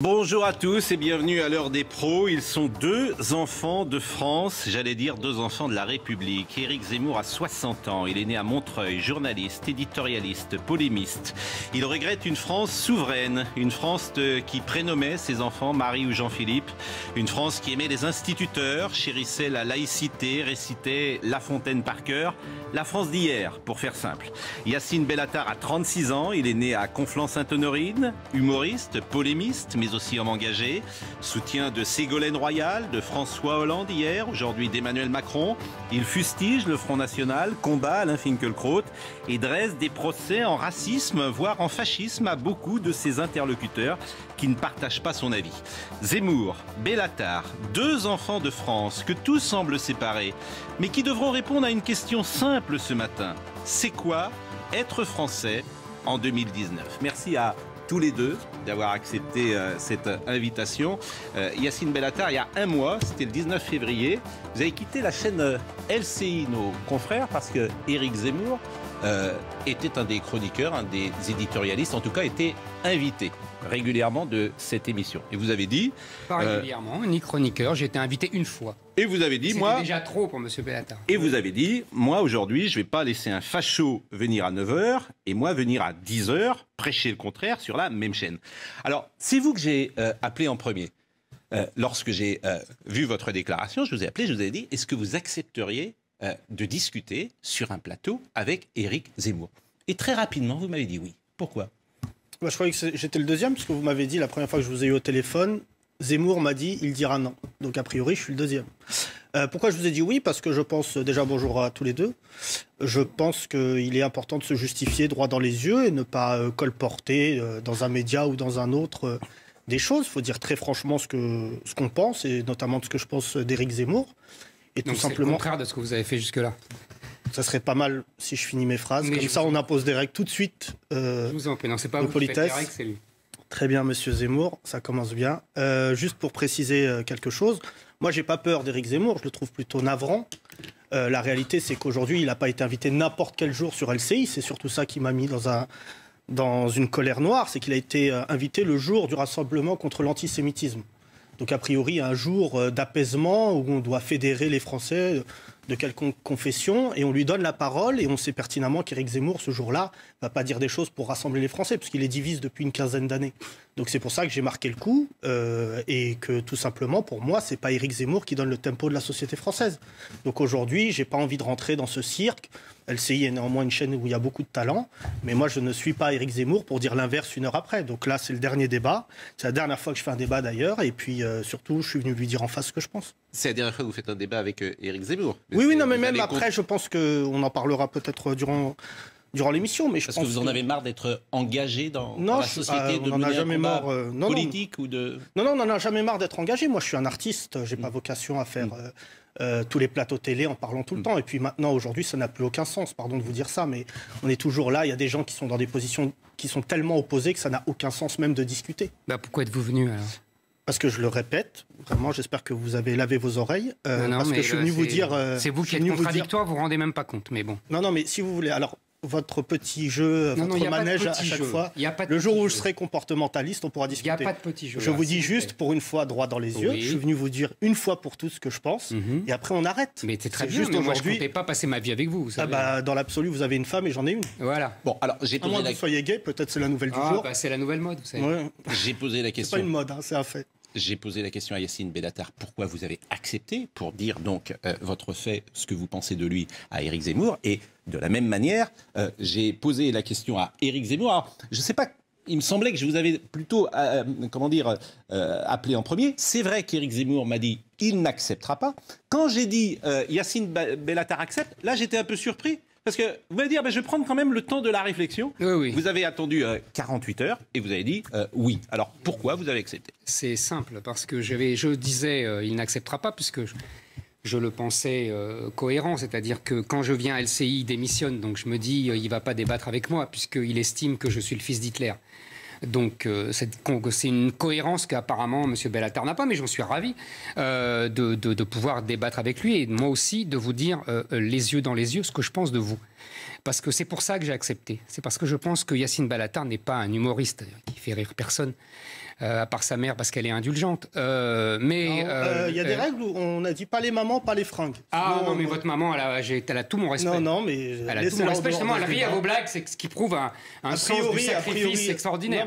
Bonjour à tous et bienvenue à l'heure des pros. Ils sont deux enfants de France, j'allais dire deux enfants de la République. Éric Zemmour a 60 ans, il est né à Montreuil, journaliste, éditorialiste, polémiste. Il regrette une France souveraine, une France qui prénommait ses enfants Marie ou Jean-Philippe, une France qui aimait les instituteurs, chérissait la laïcité, récitait La Fontaine par cœur, la France d'hier, pour faire simple. Yacine Bellatar a 36 ans, il est né à Conflans-Sainte-Honorine, humoriste, polémiste, mais aussi homme engagé. Soutien de Ségolène Royal, de François Hollande hier, aujourd'hui d'Emmanuel Macron. Il fustige le Front National, combat Alain Finkielkraut et dresse des procès en racisme, voire en fascisme à beaucoup de ses interlocuteurs qui ne partagent pas son avis. Zemmour, Bellatar, deux enfants de France que tout semble séparer, mais qui devront répondre à une question simple ce matin. C'est quoi être français en 2019 Merci à tous les deux d'avoir accepté euh, cette invitation. Euh, Yacine Bellatar, il y a un mois, c'était le 19 février, vous avez quitté la chaîne euh, LCI, nos confrères, parce que Éric Zemmour était un des chroniqueurs, un des éditorialistes, en tout cas était invité régulièrement de cette émission. Et vous avez dit... Pas régulièrement, ni chroniqueur, j'ai été invité une fois. Et vous avez dit, moi... déjà trop pour M. Bellatar. Et vous avez dit, moi aujourd'hui, je ne vais pas laisser un facho venir à 9h et moi venir à 10h prêcher le contraire sur la même chaîne. Alors, c'est vous que j'ai euh, appelé en premier. Euh, lorsque j'ai euh, vu votre déclaration, je vous ai appelé, je vous ai dit, est-ce que vous accepteriez de discuter sur un plateau avec Éric Zemmour Et très rapidement, vous m'avez dit oui. Pourquoi? Je croyais que j'étais le deuxième, parce que vous m'avez dit la première fois que je vous ai eu au téléphone, Zemmour m'a dit il dira non. Donc a priori, je suis le deuxième. Euh, pourquoi je vous ai dit oui? Parce que je pense, déjà bonjour à tous les deux, je pense qu'il est important de se justifier droit dans les yeux et ne pas euh, colporter euh, dans un média ou dans un autre des choses. Il faut dire très franchement ce qu'on ce qu'on pense et notamment ce que je pense d'Éric Zemmour. Et tout simplement. le contraire de ce que vous avez fait jusque-là. Ça serait pas mal si je finis mes phrases. Comme ça, on impose des règles tout de suite. je vous en prie, non, c'est pas vous politesse. c'est lui. Très bien, monsieur Zemmour, ça commence bien. Euh, juste pour préciser euh, quelque chose, moi, j'ai pas peur d'Éric Zemmour, je le trouve plutôt navrant. Euh, la réalité, c'est qu'aujourd'hui, il n'a pas été invité n'importe quel jour sur LCI. C'est surtout ça qui m'a mis dans, un, dans une colère noire, c'est qu'il a été invité le jour du rassemblement contre l'antisémitisme. Donc, a priori, un jour d'apaisement où on doit fédérer les Français de quelconque confession et on lui donne la parole et on sait pertinemment qu'Éric Zemmour, ce jour-là, va pas dire des choses pour rassembler les Français puisqu'il les divise depuis une quinzaine d'années. Donc c'est pour ça que j'ai marqué le coup euh, et que tout simplement, pour moi, c'est pas Éric Zemmour qui donne le tempo de la société française. Donc aujourd'hui, j'ai pas envie de rentrer dans ce cirque. LCI est néanmoins une chaîne où il y a beaucoup de talent, mais moi je ne suis pas Éric Zemmour pour dire l'inverse une heure après. Donc là, c'est le dernier débat. C'est la dernière fois que je fais un débat d'ailleurs, et puis euh, surtout, je suis venu lui dire en face ce que je pense. C'est la dernière fois que vous faites un débat avec euh, Éric Zemmour. Oui, oui, non, mais même après, je pense qu'on en parlera peut-être durant durant l'émission. Mais je Parce pense que vous en avez marre d'être engagé dans, la société, de on a jamais marre euh, politique ou de. Non, non, on n'en a jamais marre d'être engagé. Moi, je suis un artiste. J'ai pas mm. vocation à faire mm. euh, euh, tous les plateaux télé en parlant tout le mm. temps. Et puis maintenant, aujourd'hui, ça n'a plus aucun sens. Pardon de vous dire ça, mais on est toujours là. Il y a des gens qui sont dans des positions qui sont tellement opposées que ça n'a aucun sens même de discuter. Bah, pourquoi êtes-vous venu alors? Parce que je le répète, vraiment, j'espère que vous avez lavé vos oreilles. parce que je suis venu vous dire. c'est vous qui êtes contradictoire, vous, vous rendez même pas compte, mais bon. Non, non, mais si vous voulez. Alors, votre petit jeu, votre manège à chaque fois. le jour où je serai comportementaliste, on pourra discuter. Il n'y a pas de petit jeu. Je vous dis juste, pour une fois, droit dans les yeux, je suis venu vous dire une fois pour tout ce que je pense, mhm. et après on arrête. Mais c'est très bien, juste mais moi je ne comptais pas passer ma vie avec vous. ah bah, dans l'absolu, vous avez une femme et j'en ai une. Voilà. Bon, alors j'ai posé à moins que vous soyez gay, peut-être c'est la nouvelle du ah, jour. Bah, c'est la nouvelle mode, vous savez. J'ai posé la question. C'est pas une mode, hein, c'est un fait. J'ai posé la question à Yacine Bellatar, pourquoi vous avez accepté pour dire donc euh, votre fait, ce que vous pensez de lui à Éric Zemmour? Et de la même manière, euh, j'ai posé la question à Éric Zemmour. Alors, je ne sais pas il me semblait que je vous avais plutôt, euh, comment dire, appelé en premier. C'est vrai qu'Éric Zemmour m'a dit il n'acceptera pas. Quand j'ai dit Yacine Bellatar accepte, là j'étais un peu surpris parce que vous allez dire, ben, je vais prendre quand même le temps de la réflexion. Vous avez attendu 48 euh, heures et vous avez dit euh, oui. Alors pourquoi vous avez accepté? C'est simple, parce que je disais euh, il n'acceptera pas, puisque je, le pensais cohérent. C'est-à-dire que quand je viens à LCI, il démissionne. Donc je me dis, il ne va pas débattre avec moi, puisqu'il estime que je suis le fils d'Hitler. Donc euh, c'est une cohérence qu'apparemment M. Bellatar n'a pas, mais j'en suis ravi euh, de, pouvoir débattre avec lui et moi aussi de vous dire euh, les yeux dans les yeux ce que je pense de vous. Parce que c'est pour ça que j'ai accepté. C'est parce que je pense que Yacine Bellatar n'est pas un humoriste fait rire personne. à part sa mère parce qu'elle est indulgente. mais il y a des règles où on a dit pas les mamans, pas les fringues. Ah non, mais votre maman, elle a, elle a, tout mon respect. Non, non, mais elle a tout mon respect. Justement, elle rit à vos blagues, c'est ce qui prouve un, un sens du sacrifice extraordinaire.